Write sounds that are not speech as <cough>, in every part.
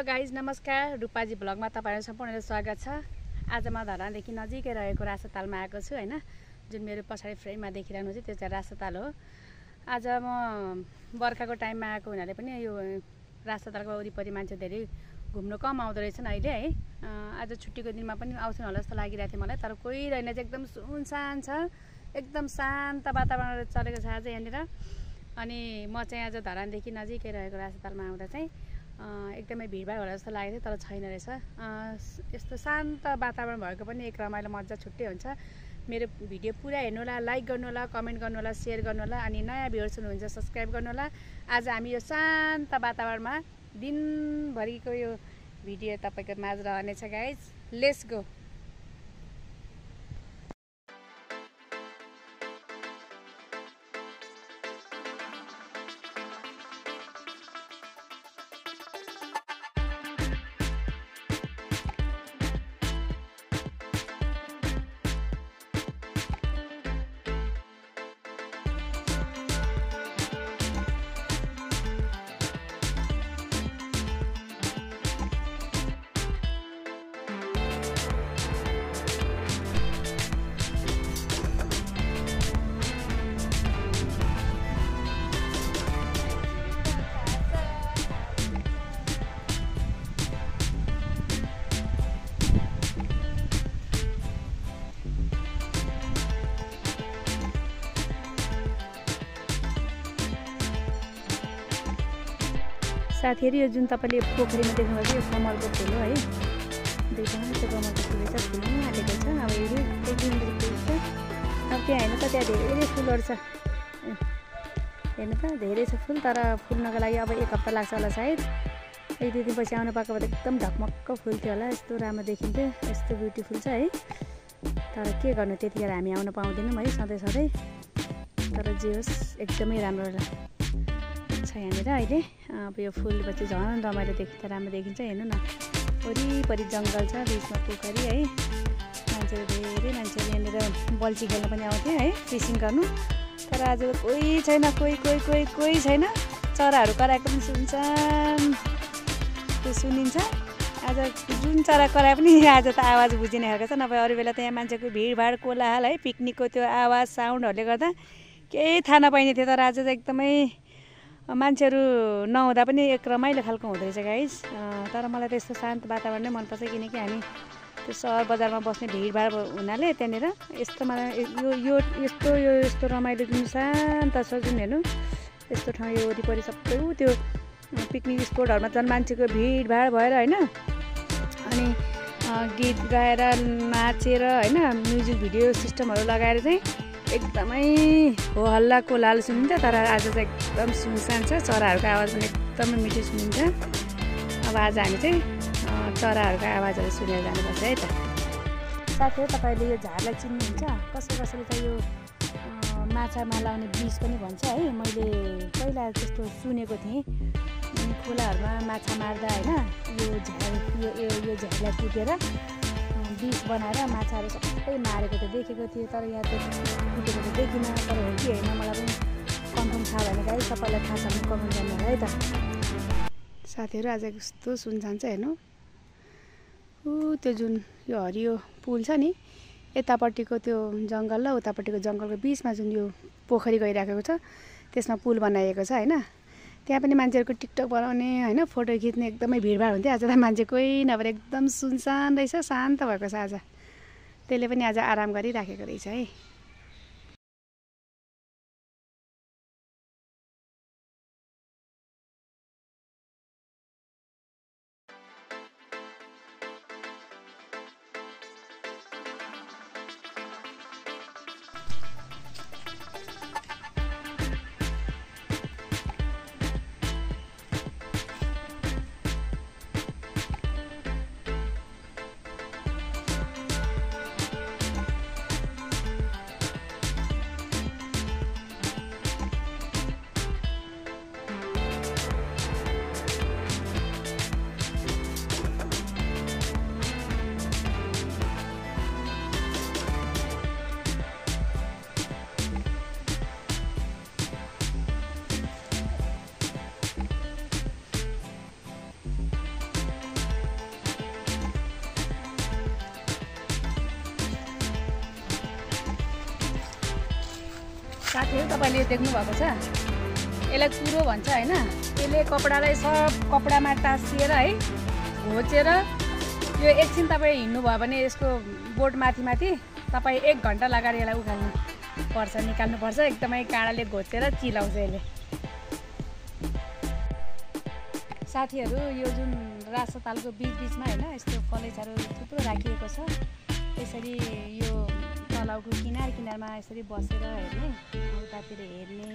Hello guys नमस्कार। रूपाजी भ्लगमा तपाईँहरू सम्पूर्णलाई स्वागत छ। आज म धरानदेखि नजिकै रहेको रासतालमा आएको छु होइन? जुन मेरो पछाडि फ्रेममा देखिरहनु चाहिँ त्यो चाहिँ रासताल हो। आज म बर्खाको टाइममा आएको हुनाले पनि यो रासतालको वरिपरि मान्छे धेरै घुम्नु कम आउँदो रहेछन् अहिले है? आज छुट्टीको दिनमा पनि आउँछन् होला जस्तो लागिरहेको थियो मलाई तर कोही रहेन। चाहिँ एकदम सुनसान छ एकदम शान्त वातावरण चलेको छ आज यहाँनिर। अनि म चाहिँ आज धरानदेखि नजिकै रहेको रासतालमा आउँदा चाहिँ एकदमै भिडभाड होला जस्तो लागेको थियो तर छैन रहेछ। यस्तो शान्त वातावरण भएको पनि एक रमाइलो मजा छुट्टै हुन्छ। मेरो भिडियो पुरा हेर्नु होला लाइक गर्नु होला कमेन्ट गर्नु होला सेयर गर्नु होला अनि नयाँ भ्युर्स हुनुहुन्छ सब्सक्राइब गर्नु होला आज हामी यो शान्त वातावरणमा दिनभरिको यो भिडियो तपाईँको माझ रहनेछ गाइज लेस गो साथीहरू यो जुन तपाईँले पोखरीमा देख्नुभएको यो कमलको फुल हो है। दुईजना त्यो कमलको फुल छ फुल पनि आँटेको छ। अब हेऱ्यो एक दुई फुल छ अब त्यहाँ हेर्नु त त्यहाँ धेरै फुलहरू छ। हेर्नु त धेरै छ फुल तर फुल्नको लागि अब एक हप्ता लाग्छ होला सायद। एक दुई दिनपछि आउनु पाएको भए एकदम ढकमक्क फुल्थ्यो होला। यस्तो राम्रो देखिन्थ्यो यस्तो ब्युटिफुल छ है। तर के गर्नु त्यतिखेर हामी आउनु पाउँदैनौँ है सधैँ सधैँ। तर जे होस् एकदमै राम्रो छ यहाँनिर। अहिले अब यो फुलपछि झन् रमाइलो देखिन्छ राम्रो देखिन्छ हेर्नु न। वरिपरि जङ्गल छ बिचमा पोखरी है। मान्छेहरू धेरै मान्छेहरू यहाँनिर बल्छी खेल्न पनि आउँथ्यो है फिसिङ गर्नु। तर आज कोही छैन कोही कोही कोही कोही छैन। चराहरू कराएको पनि सुन्छन् त्यो सुनिन्छ। आज जुन चरा कराए पनि <laughs> आज त आवाज बुझिने खालको छ। नभए अरू बेला त यहाँ मान्छेको भिडभाड कोलाहाल है पिकनिकको त्यो आवाज साउन्डहरूले गर्दा केही थाहा नपाइने थियो। तर आज चाहिँ एकदमै मान्छेहरू नहुँदा पनि एक रमाइलो खालको हुँदो रहेछ गाइस तर मलाई त यस्तो शान्त वातावरण नै मनपर्छ किनकि हामी त्यो सहर बजारमा बस्ने भिडभाड हुनाले त्यहाँनिर यस्तो मलाई यो यो यस्तो यो यस्तो रमाइलो जुन शान्त छ जुन हेर्नु। यस्तो ठाउँ यो वरिपरि सबै त्यो पिकनिक स्पोटहरूमा झन् मान्छेको भिडभाड भएर होइन? अनि गीत गाएर नाचेर होइन म्युजिक भिडियो सिस्टमहरू लगाएर चाहिँ एकदमै हो हल्लाको लाल सुनिन्छ तर आज चाहिँ एकदम सुनसान छ। चराहरूको आवाज पनि एकदमै मिठो सुनिन्छ। अब आज हामी चाहिँ चराहरूको आवाजहरू सुनेर जानुपर्छ है त। साथीहरू तपाईँले यो झारलाई चिन्नुहुन्छ। कसै कसैले त यो माछामा लाउने बिज पनि भन्छ है। मैले पहिला त्यस्तो सुनेको थिएँ। खोलाहरूमा माछा मार्दा होइन यो झार यो यो झारलाई पुगेर बिस बनाएर माछाहरू सबै मारेको त देखेको थिएँ तर यहाँ फुटेको त देखिनँ तर हो कि होइन मलाई पनि कन्फर्म थाहा भएन गाई सबैलाई थाहा छ भने कमेन्ट गर्नु होला है त। साथीहरू आज कस्तो सुनसान छ हेर्नु। ऊ त्यो जुन यो हरियो पुल छ नि यतापट्टिको त्यो जङ्गल र उतापट्टिको जङ्गलको बिचमा जुन यो पोखरी गइराखेको छ त्यसमा पुल बनाइएको छ होइन। त्यहाँ पनि मान्छेहरूको टिकटक बनाउने होइन फोटो खिच्ने एकदमै भिडभाड हुन्थ्यो। आज त मान्छे कोही नभएर एकदम सुनसान रहेछ शान्त भएको छ आज। त्यसले पनि आज आराम गरिराखेको रहेछ है। साथीहरू तपाईँले देख्नुभएको छ। यसलाई कुरो भन्छ होइन। यसले कपडालाई सब कपडामा टाँसिएर है घोचेर यो एकछिन तपाईँ हिँड्नुभयो भने यसको बोट माथि माथि तपाईँ एक घन्टा लगाएर यसलाई उखाल्नु पर्छ निकाल्नुपर्छ। एकदमै काँडाले घोचेर चिलाउँछ यसले। साथीहरू यो जुन रासो तालको बिच बिचमा होइन यस्तो कलेजहरू थुप्रो राखिएको छ। यसरी यो तलाउको किनार किनारमा यसरी बसेर हेर्ने उतातिर हेर्ने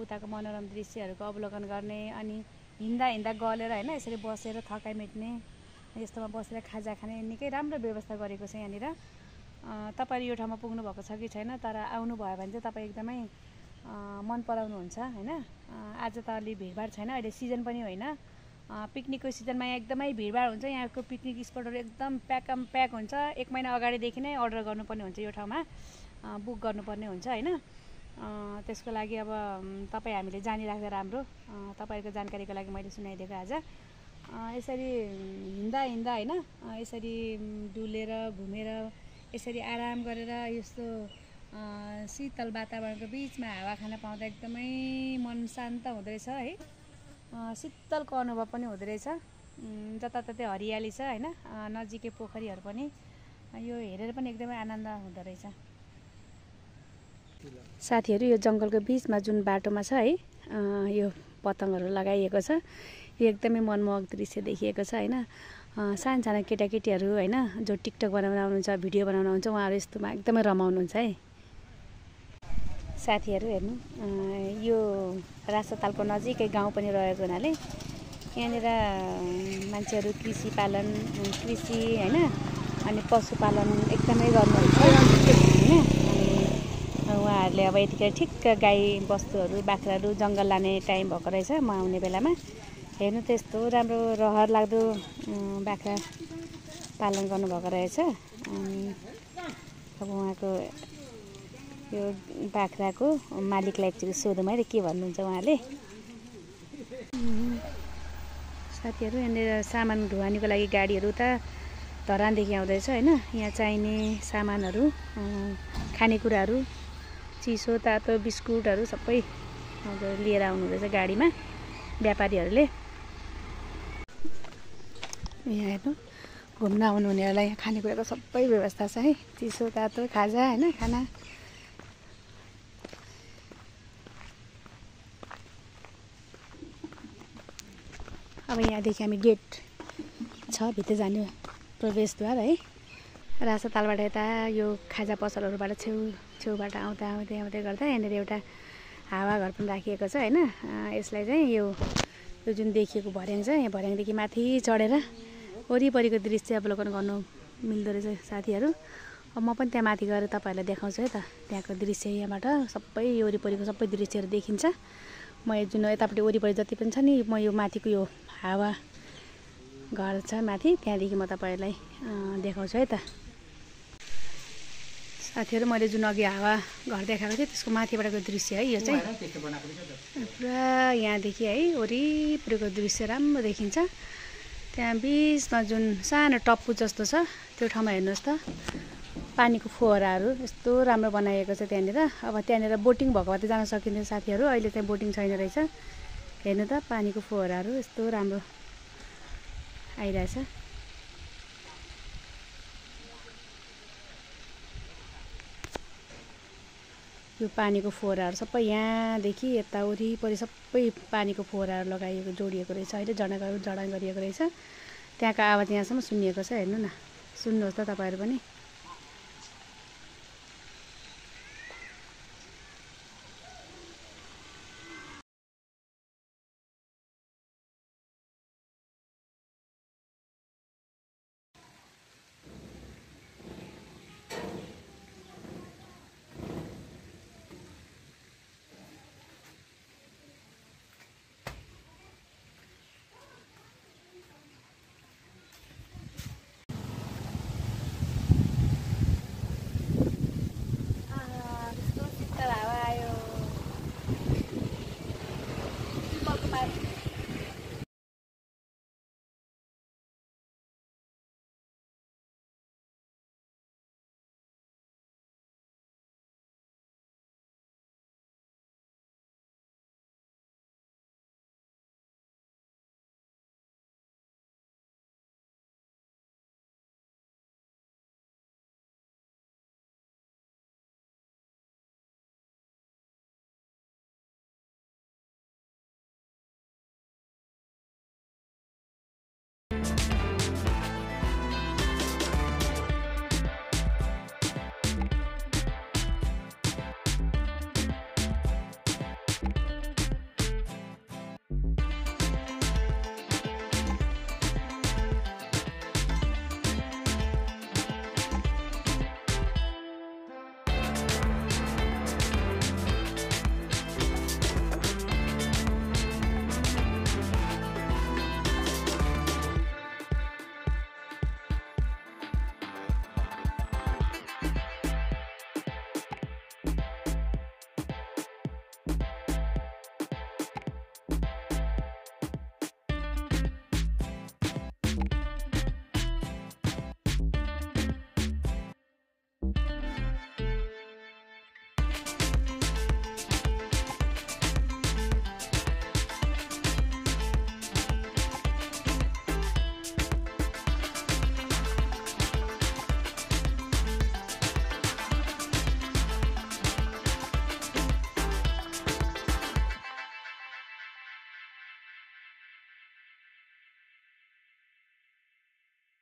उताको मनोरम दृश्यहरूको अवलोकन गर्ने अनि हिँड्दा हिँड्दा गलेर होइन यसरी बसेर थकाइ मेट्ने यस्तोमा बसेर खाजा खाने निकै राम्रो व्यवस्था गरेको छ यहाँनिर। तपाईँहरू यो ठाउँमा पुग्नु भएको छ कि छैन तर आउनुभयो भने चाहिँ तपाईँ एकदमै मन पराउनुहुन्छ होइन। आज त अलि भिडभाड छैन अहिले सिजन पनि होइन। पिकनिकको सिजनमा यहाँ एकदमै भिडभाड हुन्छ। यहाँको पिकनिक स्पटहरू एकदम प्याकम प्याक हुन्छ। एक महिना अगाडिदेखि नै अर्डर गर्नुपर्ने हुन्छ यो ठाउँमा। बुक गर्नुपर्ने हुन्छ होइन? त्यसको लागि अब तपाईँ हामीले जानिराख्दा राम्रो। तपाईँहरूको जानकारीको लागि मैले सुनाइदिएको आज। यसरी हिँड्दा हिँड्दा होइन? यसरी डुलेर घुमेर यसरी आराम गरेर यस्तो शीतल वातावरणको बिचमा हावा खान पाउँदा एकदमै मन शान्त हुँदो रहेछ है। शीतलको अनुभव पनि हुँदो रहेछ। जताततै हरियाली छ होइन? नजिकै पोखरीहरू पनि। यो हेरेर पनि एकदमै आनन्द हुँदो रहेछ। साथीहरू यो जङ्गलको बिचमा जुन बाटोमा छ है यो पतङहरू लगाइएको छ यो एकदमै मनमोहक दृश्य देखिएको छ होइन? सानो सानो केटाकेटीहरू होइन जो टिकटक बनाउन आउनुहुन्छ भिडियो बनाउन आउनुहुन्छ उहाँहरू यस्तोमा एकदमै रमाउनुहुन्छ है? साथीहरू हेर्नु। यो रासोतालको नजिकै गाउँ पनि रहेको हुनाले यहाँनिर मान्छेहरू कृषि पालन कृषि होइन अनि पशुपालन एकदमै गर्नुहुन्छ। होइन अनि उहाँहरूले अब यतिखेर ठिक्क गाई बस्तुहरू बाख्राहरू जङ्गल लाने टाइम भएको रहेछ म आउने बेलामा। हेर्नु त यस्तो राम्रो रहर लाग्दो बाख्रा पालन गर्नुभएको रहेछ। अनि अब उहाँको यो बाख्राको मालिकलाई एकचोटि सोधौँ है के भन्नुहुन्छ उहाँले? साथीहरू यहाँनिर सामान ढुवानीको लागि गाडीहरू उता धरानदेखि आउँदैछ होइन? यहाँ चाहिने सामानहरू खानेकुराहरू चिसो तातो बिस्कुटहरू सबै लिएर आउनुहुँदैछ गाडीमा व्यापारीहरूले। यहाँ हेर्नु घुम्न आउनुहुनेहरूलाई यहाँ खानेकुराको सबै व्यवस्था छ है। चिसो तातो खाजा होइन? खाना। अब यहाँदेखि हामी गेट छ भित्र जाने प्रवेशद्वार है। तालबाट यता यो खाजा पसलहरूबाट छेउ छेउबाट आउँदा आउँदै आउँदै गर्दा यहाँनिर एउटा हावाघर पनि राखिएको छ होइन। यसलाई चाहिँ यो यो जुन देखिएको भर्याङ छ यहाँ भर्याङदेखि माथि चढेर वरिपरिको दृश्य अवलोकन गर्नु मिल्दो रहेछ साथीहरू। अब म पनि त्यहाँ माथि गएर तपाईँहरूलाई देखाउँछु है त। त्यहाँको दृश्य यहाँबाट सबै वरिपरिको सबै दृश्यहरू देखिन्छ। म यो जुन यतापट्टि वरिपरि जति पनि छ नि म यो माथिको यो हावा घर छ माथि त्यहाँदेखि म तपाईँहरूलाई देखाउँछु है त। साथीहरू मैले जुन अघि हावा घर देखाएको थिएँ त्यसको माथिबाटको दृश्य है यो चाहिँ। पुरा यहाँदेखि है वरिपरिको दृश्य राम्रो देखिन्छ। त्यहाँ बिचमा जुन सानो टप्पु जस्तो छ त्यो ठाउँमा हेर्नुहोस् त। पानीको फोहराहरू यस्तो राम्रो बनाइएको छ त्यहाँनिर। अब त्यहाँनिर बोटिङ भएको भए त जान सकिन्थ्यो साथीहरू। अहिले चाहिँ बोटिङ छैन रहेछ। हेर्नु त पानीको फोहराहरू यस्तो राम्रो आइरहेछ। यो पानीको फोहराहरू सबै यहाँदेखि यता वरिपरि सबै पानीको फोहराहरू लगाइएको जोडिएको रहेछ। अहिले जडा जडान गरिएको रहेछ। त्यहाँको आवाज यहाँसम्म सुनिएको छ। हेर्नु न। सुन्नुहोस् त तपाईँहरू पनि।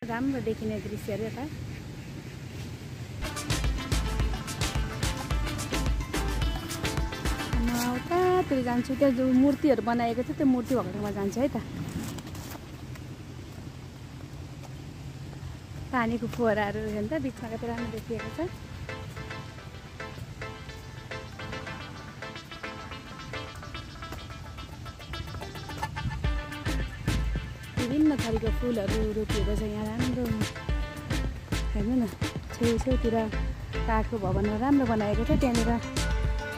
राम्रो देखिने दृश्यहरू यता म उतातिर जान्छु। त्यहाँ जो मूर्तिहरू बनाएको छ त्यो मूर्ति भएको ठाउँमा जान्छु है त। पानीको फोहराहरू हेर्नु त बिचमा कति राम्रो देखिएको छ। फुलहरू रोपिएको छ यहाँ राम्रो। हेर्नु न? छेउछेउतिर काठको भवनमा राम्रो बनाएको छ त्यहाँनिर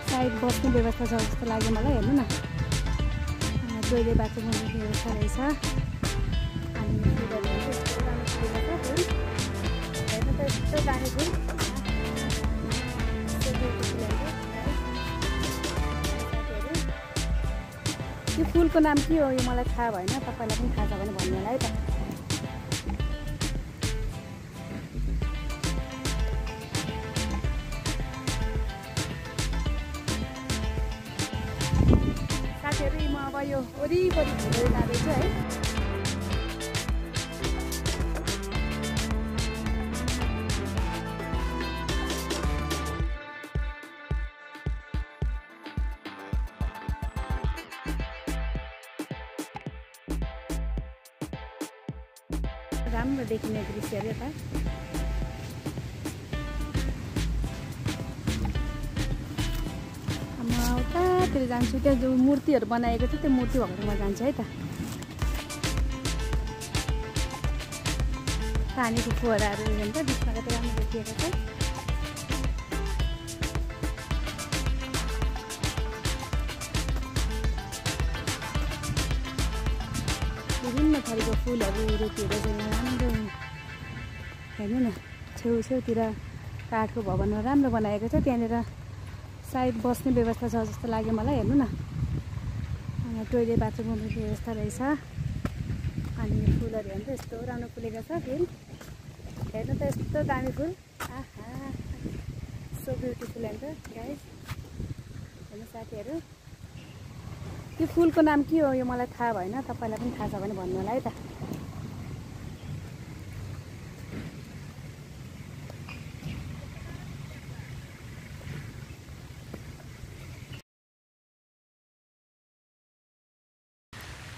सायद बस्ने व्यवस्था छ जस्तो लाग्यो मलाई। हेर्नु न? टोइलेट बाथरुमको व्यवस्था रहेछ। अनि यो फुलको नाम के हो यो मलाई थाहा भएन। तपाईँलाई पनि थाहा छ भने भन्नु होला है त। त्यहाँ जो मूर्तिहरू बनाएको छ त्यो मूर्ति ठाउँमा जान्छु है त। पानीको फोहराहरू हेर्नु त बिचमा कति राम्रो देखिएको छ। विभिन्न थरीको फुलहरू छ यहाँ राम्रो हेर्नु न छेउछेउतिर काठको भवनमा राम्रो बनाएको छ त्यहाँनिर सायद बस्ने व्यवस्था छ जस्तो लाग्यो मलाई हेर्नु न। टोइलेट बाथरुमको पनि व्यवस्था रहेछ। अनि फुलहरू हेर्नु त यस्तो राम्रो फुलेको छ फुल हेर्नु त यस्तो दामी फुल। आहा! सो ब्युटिफुल हेर्नु त गाइस हेर्नु साथीहरू। यो फुलको नाम के हो यो मलाई थाहा भएन तपाईँलाई पनि थाहा छ भने भन्नु होला है त।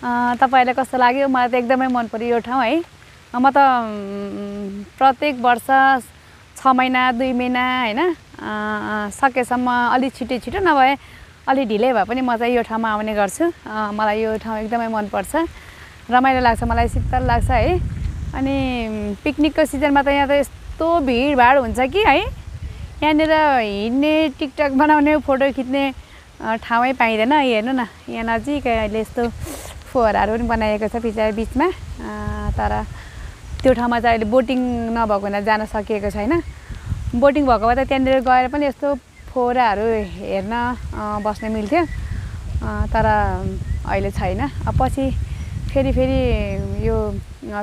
तपाईँहरूलाई कस्तो लाग्यो? मलाई त एकदमै मन पऱ्यो यो ठाउँ है। म त प्रत्येक वर्ष छ महिना दुई महिना होइन सकेसम्म अलिक छिटो छिटो नभए अलि ढिलै भए पनि म चाहिँ यो ठाउँमा आउने गर्छु। मलाई यो ठाउँ एकदमै मनपर्छ रमाइलो लाग्छ मलाई शीतल लाग्छ है। अनि पिकनिकको सिजनमा त यहाँ त यस्तो भिडभाड हुन्छ कि है। यहाँनिर हिँड्ने टिकटक बनाउने फोटो खिच्ने ठाउँै पाइँदैन। हेर्नु न यहाँ नजिकै अहिले यस्तो फोहराहरू पनि बनाइएको छ पछाडि बिचमा। तर त्यो ठाउँमा चाहिँ अहिले बोटिङ नभएको हुनाले जान सकिएको छैन। बोटिङ भएको भए त त्यहाँनिर गएर पनि यस्तो फोहराहरू हेर्न बस्न मिल्थ्यो। तर अहिले छैन। अब पछि फेरि फेरि यो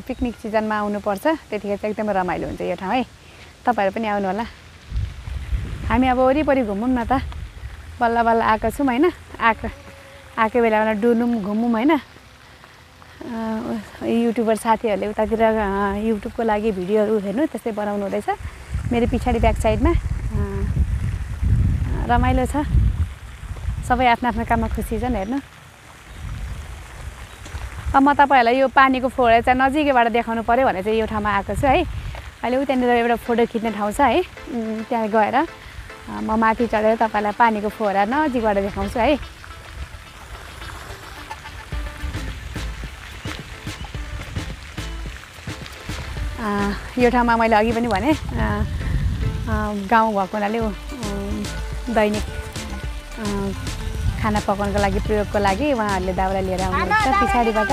पिकनिक सिजनमा आउनुपर्छ। त्यतिखेर चाहिँ एकदमै रमाइलो हुन्छ यो ठाउँ है। तपाईँहरू पनि आउनु होला हामी अब वरिपरि घुमौँ न त। बल्ल बल्ल आएको छौँ होइन। आएको आएको बेलामा डुलौँ घुमौँ होइन। युट्युबर साथीहरूले उतातिर युट्युबको लागि भिडियोहरू हेर्नु त्यस्तै बनाउनु हुँदैछ। मेरो पछाडि ब्याक साइडमा रमाइलो छ। सबै आफ्नो आफ्नो काममा खुसी छन् हेर्नु। अब म तपाईँहरूलाई यो पानीको फोहोर चाहिँ नजिकैबाट देखाउनु पऱ्यो भने चाहिँ यो ठाउँमा आएको छु है। अहिले उ त्यहाँनिर एउटा फोटो खिच्ने ठाउँ छ है। त्यहाँ गएर म माथि चढेर तपाईँलाई पानीको फोहरा नजिकबाट देखाउँछु है। यो ठाउँमा मैले अघि पनि भने गाउँ भएको हुनाले दैनिक खाना पकाउनको लागि प्रयोगको लागि उहाँहरूले दाउरा लिएर आउनुहुन्छ। पछाडिबाट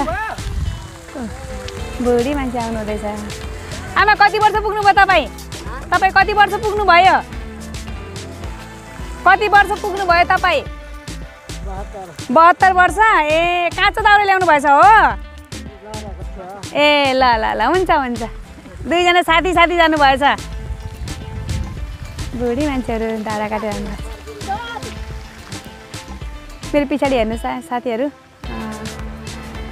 बुढी मान्छे आउनु हुँदैछ आमा कति वर्ष पुग्नुभयो तपाईँ? तपाईँ कति वर्ष पुग्नुभयो कति वर्ष पुग्नुभयो तपाईँ? बहत्तर वर्ष। ए काँचो दाउरा ल्याउनु भएछ हो? ए ल ल ल हुन्छ हुन्छ। दुईजना साथी साथी जानुभएछ। बुढी मान्छेहरू दाउरा काटेर आउनुभएछ मेरो पछाडि हेर्नु सा साथीहरू।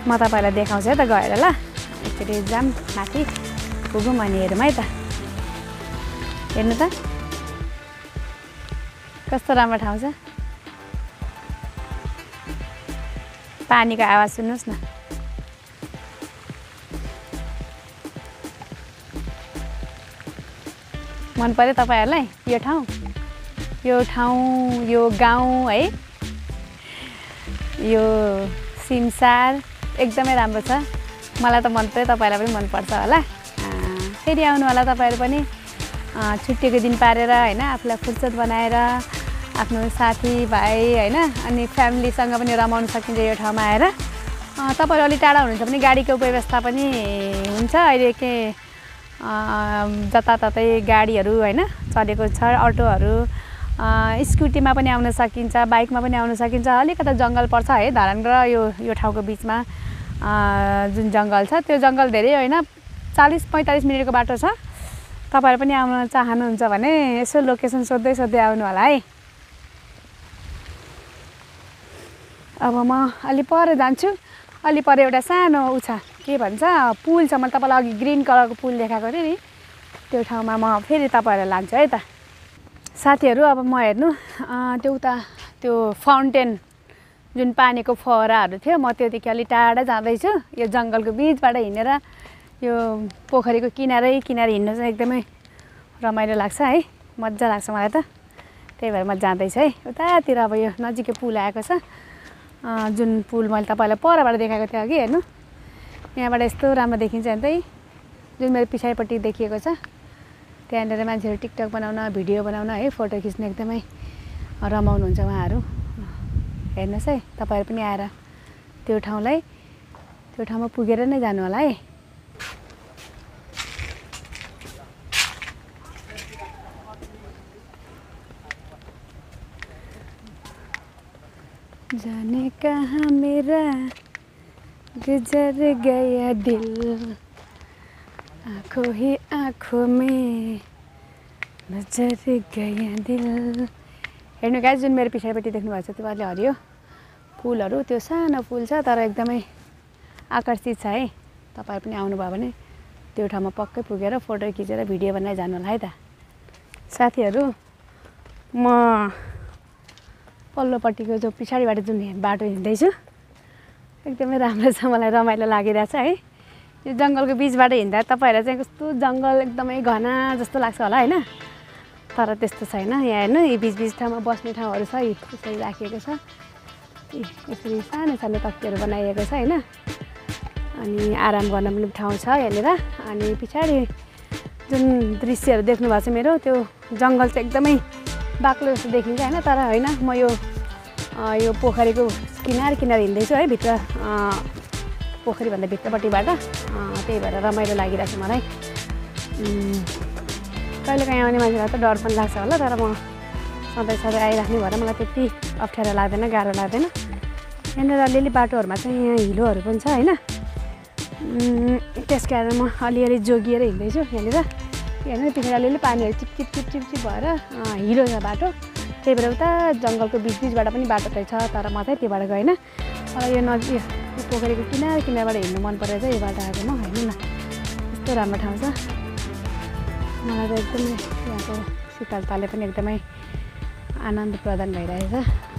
म तपाईँहरूलाई देखाउँछु है त गएर ल। एकचोटि जाम माथि पुगौँ अनि हेरौँ है त। हेर्नु त। कस्तो राम्रो ठाउँ छ। पानीको आवाज सुन्नुहोस् न। मन पऱ्यो तपाईँहरूलाई? यो ठाउँ? यो ठाउँ यो गाउँ है? यो सिमसार एकदमै राम्रो छ। मलाई त मन पऱ्यो तपाईँलाई पनि मनपर्छ होला। फेरि आउनु होला तपाईँहरू पनि। छुट्टीको दिन पारेर होइन आफूलाई फुर्सद बनाएर आफ्नो साथीभाइ होइन अनि फ्यामिलीसँग पनि रमाउनु सकिन्छ यो ठाउँमा आएर। तपाईँहरू अलिक टाढा हुनुहुन्छ भने गाडीको व्यवस्था पनि हुन्छ। अहिले के जताततै गाडीहरू होइन चलेको छ अटोहरू स्कुटीमा पनि आउन सकिन्छ बाइकमा पनि आउन सकिन्छ। अलिकति जङ्गल पर्छ है धरान र यो यो ठाउँको बिचमा। जुन जङ्गल छ त्यो जङ्गल धेरै होइन चालिस पैँतालिस मिनटको बाटो छ। तपाईँहरू पनि आउन चाहनुहुन्छ भने यसो लोकेसन सोध्दै सोध्दै आउनु होला है। अब म अलि पर जान्छु। अलि पर एउटा सानो उ छ। के भन्छ पुल छ मैले तपाईँलाई अघि ग्रिन कलरको पुल देखाएको थिएँ नि। त्यो ठाउँमा म फेरि तपाईँहरूलाई लान्छु है त। साथीहरू अब म हेर्नु त्यो उता त्यो फाउन्टेन जुन पानीको फहराहरू थियो म त्योदेखि अलिक टाढा जाँदैछु। यो जङ्गलको बिचबाट हिँडेर यो पोखरीको किनारै किनारे हिँड्नु चाहिँ एकदमै रमाइलो लाग्छ है। मजा लाग्छ मलाई त। त्यही भएर म जाँदैछु है। उतातिर अब यो नजिकै पुल आएको छ। जुन पुल मैले तपाईँलाई परबाट देखाएको थिएँ अघि हेर्नु। यहाँबाट यस्तो राम्रो देखिन्छ हेर्दै जुन मेरो पछाडिपट्टि देखिएको छ त्यहाँनिर मान्छेहरू टिकटक बनाउन भिडियो बनाउन है फोटो खिच्न एकदमै रमाउनुहुन्छ उहाँहरू। हेर्नुहोस् है तपाईँहरू पनि आएर त्यो ठाउँलाई त्यो ठाउँमा पुगेर नै जानु होला है। जाने कहाँ मेरा गुजर गया दिल। आँखों ही आँखों में नजर गया दिल। हेर्नु गाई जुन मेरो पछाडिपट्टि देख्नुभएको छ अलि हरियो। फुलहरू त्यो सानो फुल छ तर एकदमै आकर्षित छ है। तपाईँहरू पनि आउनुभयो भने त्यो ठाउँमा पक्कै पुगेर फोटो खिचेर भिडियो बनाएर जानु होला है त। साथीहरू म पल्लोपट्टिको जो पछाडिबाट जुन बाटो हिँड्दैछु एकदमै राम्रो छ मलाई रमाइलो लागिरहेछ है। यो जङ्गलको बिचबाट हिँड्दा तपाईँहरूलाई चाहिँ कस्तो जङ्गल एकदमै घना जस्तो लाग्छ होला होइन? तर त्यस्तो छैन यहाँ हेर्नु यी बिच ठाउँमा बस्ने ठाउँहरू छ यसरी राखिएको छ। यसरी सानो सानो तक्कीहरू बनाइएको छ होइन? अनि आराम गर्न पनि ठाउँ छ यहाँनिर। अनि पछाडि जुन दृश्यहरू देख्नु भएको छ मेरो त्यो जङ्गल चाहिँ एकदमै बाक्लो जस्तो देखिन्छ होइन? तर होइन म यो यो पोखरीको किनार किनार हिँड्दैछु है भित्र पोखरीभन्दा भित्रपट्टिबाट त्यही भएर रमाइलो लागिरहेको छ मलाई कहिलेकाहीँ आउने मान्छेलाई त डर पनि लाग्छ होला तर म सधैँ सधैँ आइराख्ने भएर मलाई त्यति अप्ठ्यारो लाग्दैन गाह्रो लाग्दैन। यहाँनिर अलिअलि बाटोहरूमा चाहिँ यहाँ हिलोहरू पनि छ होइन? त्यस कारण म अलिअलि जोगिएर हिँड्दैछु यहाँनिर। हेर्नु पछाडि अलिअलि पानीहरू चिप चिप चिप चिप चिप भएर हिलो छ बाटो। त्यही भएर उता जङ्गलको बिच बिचबाट पनि बाटो छ तर म चाहिँ त्योबाट गएन। मलाई यो नजिक यो पोखरीको किनार किनारबाट हिँड्नु मन परेर चाहिँ यो बाटो आएको म हेर्नु न यस्तो राम्रो ठाउँ छ। मलाई त एकदमै यहाँको शीतलताले पनि एकदमै आनन्द प्रदान भइरहेछ।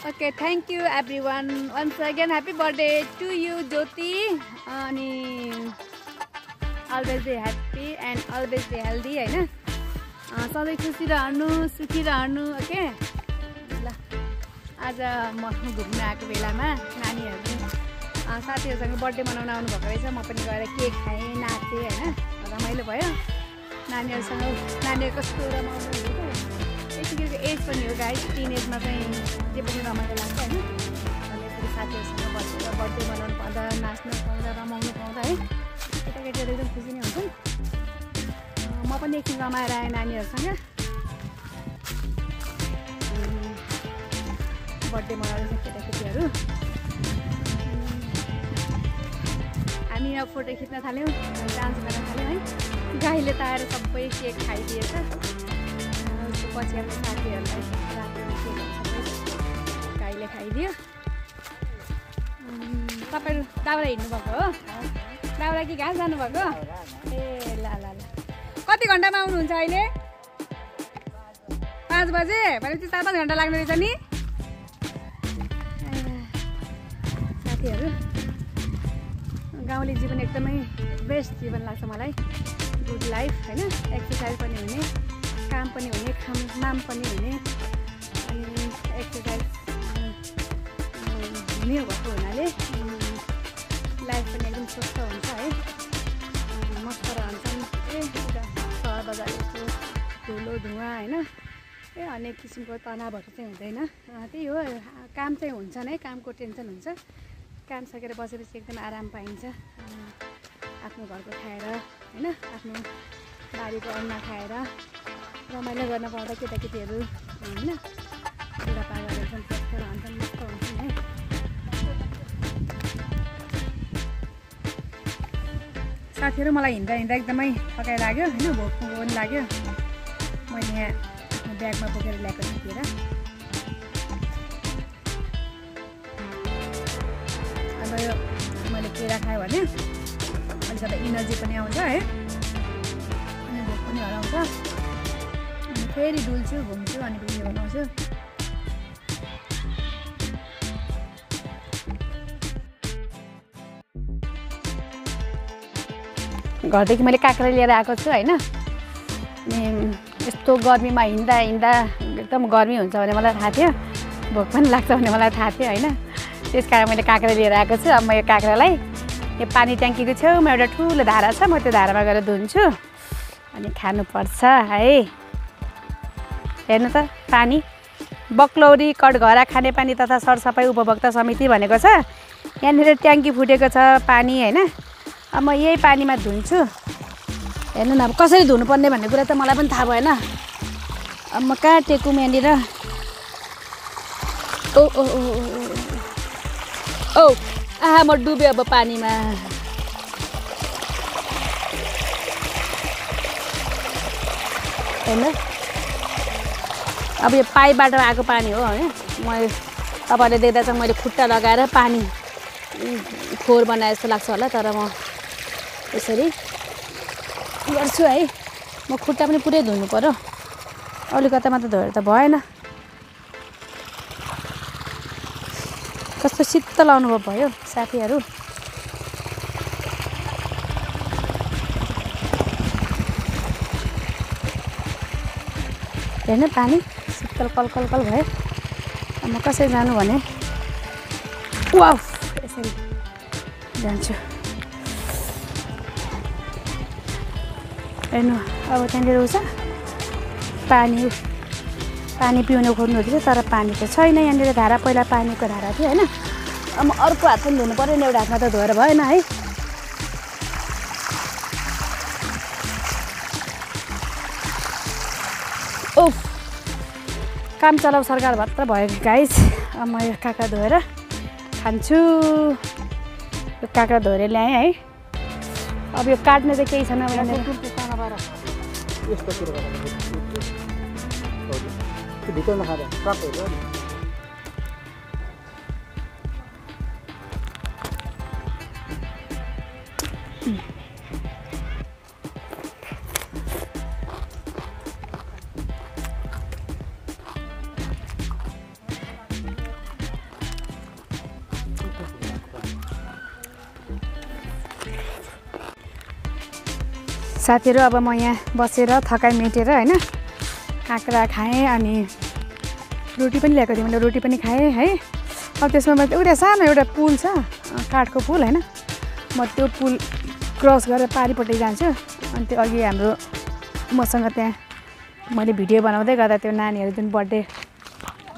Okay thank you everyone once again happy birthday to you Jyoti अनि always stay happy and always stay healthy होइन सधैँ खुसी रहनु सुखी रहनु ओके ल आज म घुम्न आएको बेलामा नानीहरू साथीहरूसँग बर्थडे मनाउन आउनुभएको रहेछ म पनि गएर केक खाएँ नाचेँ होइन रमाइलो भयो नानीहरूसँग नानीहरू कस्तो रमाउनु यतिखेरको एज पनि हो गाई टिन एजमा चाहिँ जे पनि रमाइलो लाग्छ होइन अनि यसरी साथीहरूसँग बसेर बर्थडे मनाउनु पाउँदा नाच्नु पाउँदा रमाउनु पाउँदा है। केटाकेटीहरू एकदम खुसी नै हुन्छन् म पनि एकछिन रमाएर आएँ नानीहरूसँग बर्थडे मनाउँदैछ केटाकेटीहरू हामी अब फोटो खिच्न थाल्यौँ डान्स गर्न थाल्यौँ है? गाईले त आएर सबै केक खाइदिएछ पछि अब साथीहरूलाई सबै गाईले खाइदियो तपाईँहरू दाउरा हिँड्नुभएको हो दाउरा कि घाँस जानुभएको ए ल ल ल। कति घन्टामा आउनुहुन्छ अहिले? पाँच बजे। भनेपछि चार पाँच घन्टा लाग्ने रहेछ नि। साथीहरू गाउँले जीवन एकदमै बेस्ट जीवन लाग्छ मलाई गुड लाइफ। होइन? एक्सर्साइज पनि हुने। काम पनि हुने खाम नाम पनि हुने। अनि एक्सर्साइज हुने भएको हुनाले लाइफ पनि एकदम स्वस्थ हुन्छ है। मस्त रहन्छन् ए एउटा सहर बजारको धुलो धुवा होइन। ए अनेक किसिमको तनावहरू चाहिँ हुँदैन। त्यही हो। काम चाहिँ हुन्छ नै कामको टेन्सन हुन्छ। काम सकेर बसेपछि एकदम आराम पाइन्छ। आफ्नो घरको खाएर होइन आफ्नो बारीको अन्न खाएर। रमाइलो गर्न पाउँदा केटाकेटीहरू होइन बुढापाकाहरू एकदम स्वस्थ रहन्छन् हुन्छन् है। साथीहरू मलाई हिँड्दा हिँड्दा एकदमै थकाइ लाग्यो होइन भोक पनि लाग्यो। मैले यहाँ ब्यागमा बोकेर ल्याएको थिएँ अब यो मैले केरा खायो भने अलिकति इनर्जी पनि आउँछ है। अनि भोक पनि हराउँछ। फेरि डुल्छु घुम्छु अनि भिडियो बनाउँछु घरदेखि मैले काँक्रा लिएर आएको छु होइन? अनि यस्तो गर्मीमा हिँड्दा हिँड्दा एकदम गर्मी हुन्छ भने मलाई थाहा थियो। भोक पनि लाग्छ भने मलाई थाहा थियो होइन? त्यस कारण मैले काँक्रा लिएर आएको छु। अब म यो काँक्रालाई यो पानी ट्याङ्कीको छेउमा एउटा ठुलो धारा छ म त्यो धारामा गएर धुन्छु। अनि खानुपर्छ है? हेर्नु त पानी। बक्लौरी कटघरा खानेपानी तथा सरसफाइ उपभोक्ता समिति भनेको छ। यहाँनिर ट्याङ्की फुटेको छ पानी होइन। अब म यही पानीमा धुन्छु। हेर्नु न अब कसरी धुनुपर्ने भन्ने कुरा त मलाई पनि थाहा भएन। अब म कहाँ टेकौँ यहाँनिर। ओ ओ ओ ओ, ओ ओ आहा म डुबेँ अब पानीमा। हेर्नु। अब यो पाइपबाट आएको पानी हो है मैले तपाईँहरूले देख्दा चाहिँ मैले खुट्टा लगाएर पानी खोर बनाए जस्तो लाग्छ होला तर म यसरी गर्छु है। म खुट्टा पनि पुरै धुनु पऱ्यो अलिकता मात्र धोएर त भएन। कस्तो शीतल अनुभव भयो साथीहरू। हेर्नु पानी। शीतल कल कल कल भयो म कसरी जानु भने? वा यसरी। जान्छु। हेर्नु अब त्यहाँनिर उस पानी पानी पिउनु खोज्नु थियो तर पानी त छैन। यहाँनिर धारा पहिला पानीको धारा थियो होइन? अब अर्को हात पनि धुनु पऱ्यो नि एउटा हातमा त धोएर भएन है। काम चलाउ सरकार मात्र भयो अब म यो काँक्रा धोएर खान्छु। यो काँक्रा धोएर ल्याएँ है। अब यो काट्ने चाहिँ केही छैन अब साथीहरू अब म यहाँ बसेर थकाइ मेटेर होइन काँक्रा खाएँ अनि रोटी पनि ल्याएको थिएँ। मैले रोटी पनि खाएँ है। अब त्यसमा मैले एउटा सानो एउटा पुल छ काठको पुल होइन। म त्यो पुल क्रस गरेर पारिपट्टि जान्छु। अनि त्यो अघि हाम्रो मसँग त्यहाँ मैले भिडियो बनाउँदै गर्दा त्यो नानीहरू जुन बर्थडे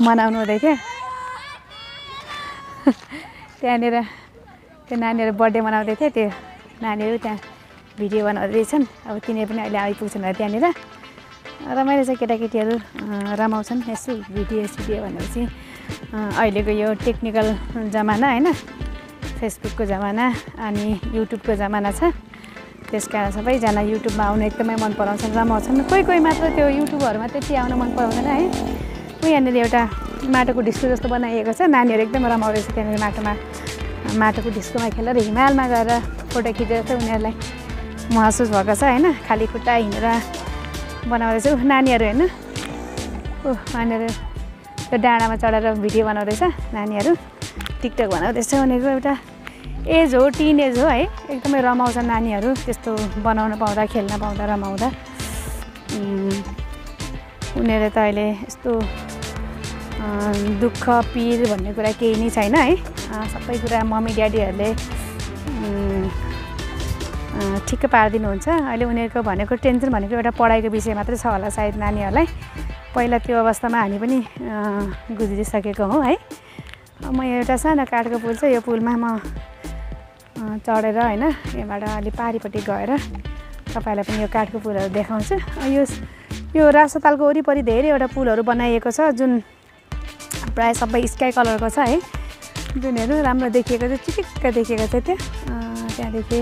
मनाउनु हुँदै थियो। <laughs> त्यहाँनिर त्यो नानीहरू बर्थडे मनाउँदै थियो त्यो नानीहरू त्यहाँ भिडियो बनाउँदै रहेछन्। अब तिनीहरू पनि अहिले आइपुग्छन् होला त्यहाँनिर रमाइलो छ केटाकेटीहरू रमाउँछन् यसो भिडियो सिडियो भनेपछि। अहिलेको यो टेक्निकल जमाना होइन फेसबुकको जमाना अनि युट्युबको जमाना छ। त्यस कारण सबैजना युट्युबमा आउनु एकदमै मन पराउँछन् रमाउँछन्। कोही कोही मात्र त्यो युट्युबहरूमा त्यति आउन मन पराउँदैन है। यहाँनिर एउटा माटोको डिस्को जस्तो बनाइएको छ। नानीहरू एकदमै रमाउँदैछ त्यहाँनिर माटोमा माटोको डिस्कोमा खेलेर हिमालमा गएर फोटो खिचेर चाहिँ उनीहरूलाई महसुस भएको छ होइन? खाली खुट्टा हिँडेर बनाउँदैछ। नानीहरू होइन? ऊ नानीहरू त्यो डाँडामा चढेर भिडियो बनाउँदैछ नानीहरू। टिकटक बनाउँदैछ उनीहरूको एउटा एज हो टिन एज हो है? एकदमै रमाउँछ नानीहरू त्यस्तो बनाउन पाउँदा खेल्न पाउँदा रमाउँदा। उनीहरू त अहिले यस्तो दुःख पिर भन्ने कुरा केही नै छैन है? सबै कुरा मम्मी ड्याडीहरूले ठिक्क पारिदिनुहुन्छ। अहिले उनीहरूको भनेको टेन्सन भनेको एउटा पढाइको विषय मात्रै छ होला सायद नानीहरूलाई। पहिला त्यो अवस्थामा हामी पनि गुज्रिसकेको हौँ है। म एउटा सानो काठको पुल छ यो पुलमा म चढेर होइन यहाँबाट अलि पारिपट्टि गएर तपाईँलाई पनि यो काठको पुलहरू देखाउँछु। यो यो राजसतालको वरिपरि धेरैवटा पुलहरू बनाइएको छ जुन प्रायः सबै स्काई कलरको छ है। जुनहरू राम्रो देखिएको छ चिटिक्क देखिएको छ त्यो। त्यहाँदेखि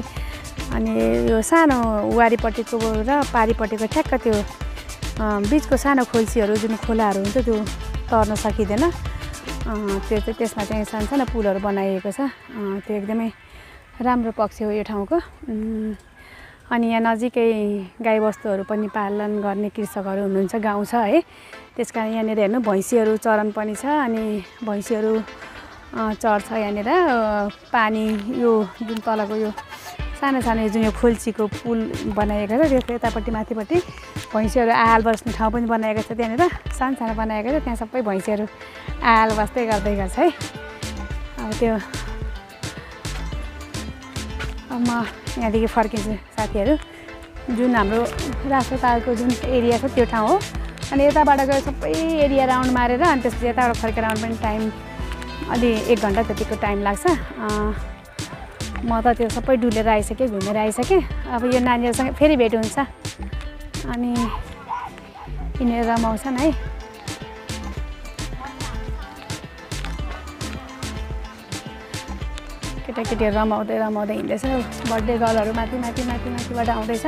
अनि यो सानो वारिपट्टिको र पारिपट्टिको ठ्याक्क त्यो बिचको सानो खोल्सीहरू जुन खोलाहरू हुन्छ त्यो तर्न सकिँदैन। त्यो चाहिँ त्यसमा चाहिँ सानसानो पुलहरू बनाइएको छ। त्यो एकदमै राम्रो पक्ष हो यो ठाउँको। अनि यहाँ नजिकै गाईबस्तुहरू पनि पालन गर्ने कृषकहरू हुनुहुन्छ गाउँ छ है। त्यस कारण यहाँनिर हेर्नु भैँसीहरू चरन पनि छ अनि भैँसीहरू चर्छ यहाँनिर। पानी यो जुन तलको यो सानो सानो जुन यो खोल्सीको पुल बनाएको छ त्यसको यतापट्टि माथिपट्टि भैँसीहरू आहाल बस्ने ठाउँ पनि बनाएको छ त्यहाँनिर। सानो सानो बनाएको छ त्यहाँ सबै भैँसीहरू आहाल बस्दै गर्दै गर्छ है। अब त्यो म यहाँदेखि फर्किन्छु साथीहरू। जुन हाम्रो राष्ट्रतालको जुन एरिया छ त्यो ठाउँ हो। अनि यताबाट गएर सबै एरिया राउन्ड मारेर अनि त्यसपछि यताबाट फर्केर आउनु पनि टाइम अलि एक घन्टा जतिको टाइम लाग्छ। म त त्यो सबै डुलेर आइसकेँ घुमेर आइसकेँ। अब यो नानीहरूसँग फेरि भेट हुन्छ। अनि यिनीहरू रमाउँछन् है। केटाकेटीहरू रमाउँदै रमाउँदै हिँड्दैछ। बर्थडे गर्लहरू माथि माथि माथि माथिबाट आउँदैछ।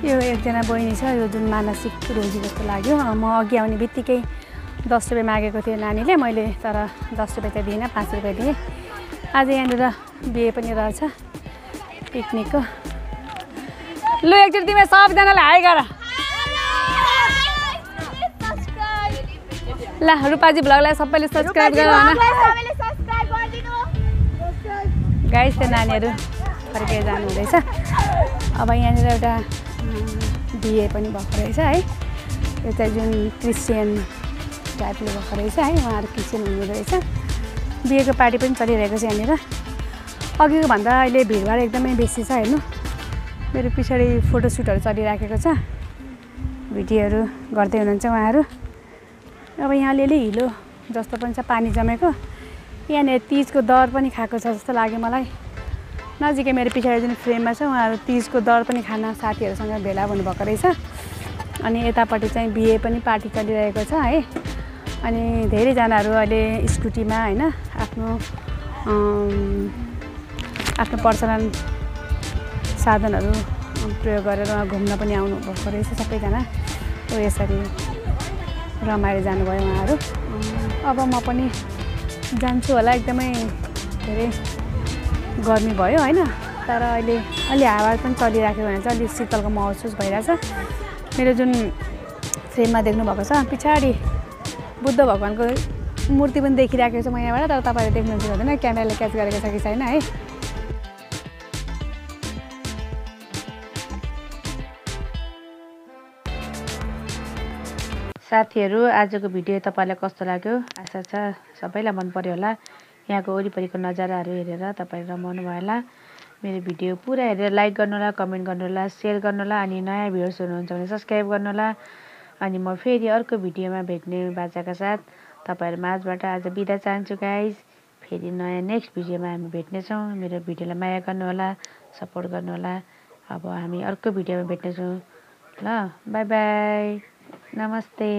यो एकजना बहिनी छ यो जुन मानसिक रोगी जस्तो लाग्यो। म अघि आउने बित्तिकै दस रुपियाँ मागेको थिएँ नानीले मैले तर दस रुपियाँ चाहिँ दिइनँ पाँच रुपियाँ दिएँ। आज यहाँनिर बिहे पनि रहेछ पिकनिकको। लु एकचोटि तिमी सबजनालाई हाई गर। ल रूपाजी भ्लगलाई सबैले सब्सक्राइब भन गाइस त्यो नानीहरू फर्केर जानु हुँदैछ अब यहाँनिर एउटा बिहे पनि भएको रहेछ है। यो चाहिँ जुन क्रिस्चियन टाइपले भएको रहेछ है उहाँहरू क्रिस्चियन हुनुहुँदो रहेछ। बिहेको पार्टी पनि चलिरहेको छ यहाँनिर। अघिको भन्दा अहिले भिडभाड एकदमै बेसी छ हेर्नु। मेरो पछाडि फोटोसुटहरू चलिराखेको छ। भिडियोहरू गर्दै हुनुहुन्छ उहाँहरू। अब यहाँ अलिअलि हिलो जस्तो पनि छ पानी जमेको। यहाँनिर तिजको दर पनि खाएको छ जस्तो लाग्यो मलाई। नजिकै मेरो पछाडि जुन फ्रेममा छ उहाँहरू तिजको दर पनि खान साथीहरूसँग भेला हुनुभएको रहेछ। अनि यतापट्टि चाहिँ बिहे पनि पार्टी चलिरहेको छ है। अनि धेरैजनाहरू अहिले स्कुटीमा होइन आफ्नो आफ्नो पर्सनल साधनहरू प्रयोग गरेर घुम्न पनि आउनु भएको रहेछ सबैजना। हो यसरी रमाएर जानुभयो उहाँहरू। अब म पनि जान्छु होला एकदमै धेरै गर्मी भयो होइन तर अहिले अलि हावा पनि चलिराख्यो भने चाहिँ अलिक शीतलको महसुस भइरहेछ। मेरो जुन फ्रेममा देख्नुभएको छ पछाडि बुद्ध भगवान्को मूर्ति पनि देखिरहेको छु म यहाँबाट तर तपाईँहरूले देख्नुहुन्छ हुँदैन क्यामेराले क्याच गरेको छ कि छैन है? साथीहरू आजको भिडियो तपाईँलाई कस्तो लाग्यो? आशा छ सबैलाई मन पऱ्यो होला। यहाँको वरिपरिको नजाराहरू हेरेर तपाईँ रमाउनु भयो होला। मेरो भिडियो पुरा हेरेर लाइक गर्नु होला कमेन्ट गर्नु होला सेयर गर्नु होला अनि नयाँ भ्युर्सहरू हुनुहुन्छ भने सब्सक्राइब गर्नु होला। अनि म फेरि अर्को भिडियोमा भेट्ने बाचाका साथ तपाईँहरू माझबाट आज बिदा चाहन्छु गाइज फेरि नयाँ नेक्स्ट भिडियोमा हामी भेट्नेछौँ। मेरो भिडियोलाई माया गर्नु होला सपोर्ट गर्नु होला अब हामी अर्को भिडियोमा भेट्नेछौँ। ल बाई बाई नमस्ते।